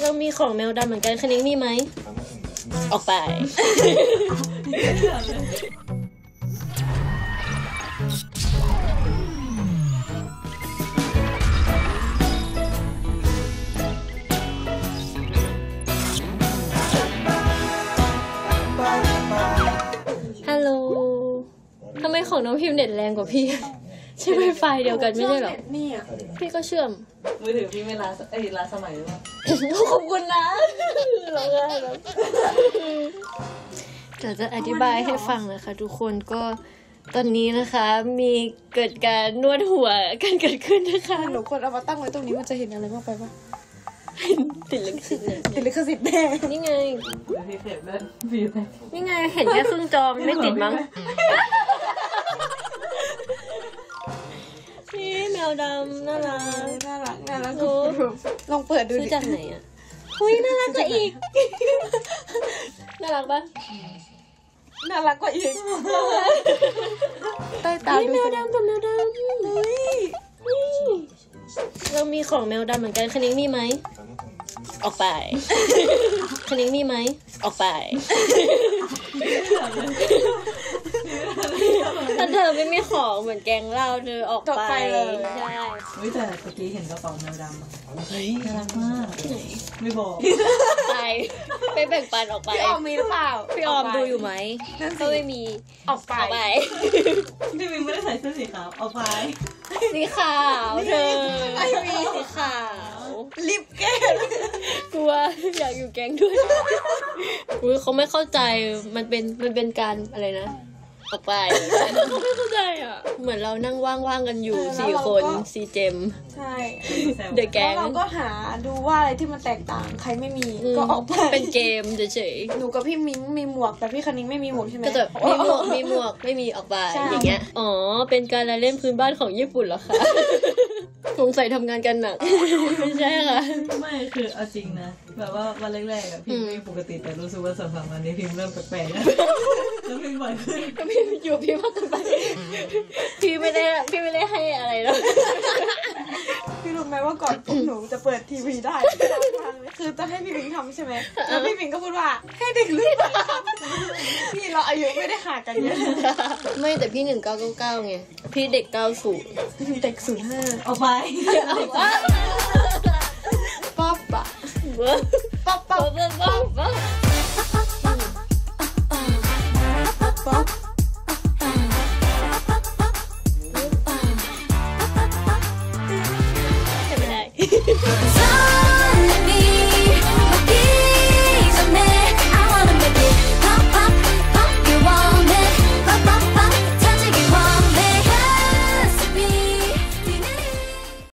เรามีของแมวดำเหมือนกันคณิ้งมีไหม ออกไป ฮัลโหล ทำไมของน้องพิมพ์เน็ตแรงกว่าพี่ ใช่ไวไฟเดียวกันไม่ใช่เหรอ นี่อะพี่ก็เชื่อม มือถือพี่ไม่ล้าเอ้ยล้าสมัยหรือเปล่าขอบคุณนะเราได้แล้วเดี๋ยวจะอธิบายให้ฟังนะคะทุกคนก็ตอนนี้นะคะมีเกิดการนวดหัวกันเกิดขึ้นนะคะหนูควรเอามาตั้งไว้ตรงนี้มันจะเห็นอะไรมากไปปะติดลิขสิทธิ์เนี่ยเห็นลิขสิทธิ์แน่นี่ไงเดี๋ยวพี่เก็บเล่นพี่ไปนี่ไงเห็นแค่ครึ่งจอมนไม่ติดมั้ง วดำน่ารักน่ารักน่ารักโอ้ลองเปิดดูซื้อดิจากไหนอะหุยน่ารักกว่าอีก น่ารักปะน่ารักกว่าอีกใต้ตานี่ดูแมวสิดำกับแมวดำนี่เรามีของแมวดำเหมือนกันคณิ้งมีไหม ออกไปคณิ้งมีไหม ออกไป ถ้าเธอไม่มีของเหมือนแกงเราเธอออกไปใช่เฮ้ยแต่เมื่อกี้เห็นกระเป๋าแมวดำอะเฮ้ยน่ารักมากไม่บอกไปไปแบ่งปันออกไป พี่ออมมีหรือเปล่าพี่ออมดูอยู่ไหมนั่นก็สิไม่มีออกไปออกไปพี่มิงไม่ได้ใส่เสื้อสีขาวเอาไปสีขาวเธอไม่มีสีขาวรีบแก้กลัวอยากอยู่แก๊งด้วยอุ้ยเขาไม่เข้าใจมันเป็นมันเป็นการอะไรนะ ออกไป ไม่เข้าใจอะ เหมือนเรานั่งว่างๆกันอยู่สี่คนสี่เจม ใช่เดอะแก๊แล้วงเราก็หาดูว่าอะไรที่มันแตกต่างใครไม่มีก็ออกไปเป็นเกมเฉยหนูกับพี่มิ้งมีหมวกแต่พี่คณิงไม่มีหมวกใช่ไหม ๆก็จะมีหมวกมีหมวกไม่มีออกไปใช่ อย่างเงี้ย อ๋อ เป็นการละเล่นพื้นบ้านของญี่ปุ่นเหรอคะ สงสัยทำงานกันหนัก ไม่ใช่ค่ะ ไม่คือเอาจริงนะ แบบว่าวันแรกๆอะพิมไม่ปกติแต่รู้สึกว่าสองสามวันนี้พิมเริ่มแปลกๆแล้ว แล้วพิมบ่อยขึ้นก็พี่อยู่พี่มากเกินไป พี่ไม่ได้พี่ไม่ได้ให้อะไรแล้วพี่รู้ไหมว่าก่อนพวกหนูจะเปิดทีวีได้คือจะให้พี่มิ้งทำใช่ไหมแล้วพี่มิ้งก็พูดว่าให้เด็กรุ่นใหม่ทำพี่เราอายุไม่ได้ห่างกันเยอะไม่แต่พี่หนึ่งเก้าเก้าเก้าไงพี่เด็กเก้าศูนย์มีเด็กศูนย์ห้าเอาไปป๊อปปะเบ้อป๊อปป๊อปเบ้อเบ้อเบ้อ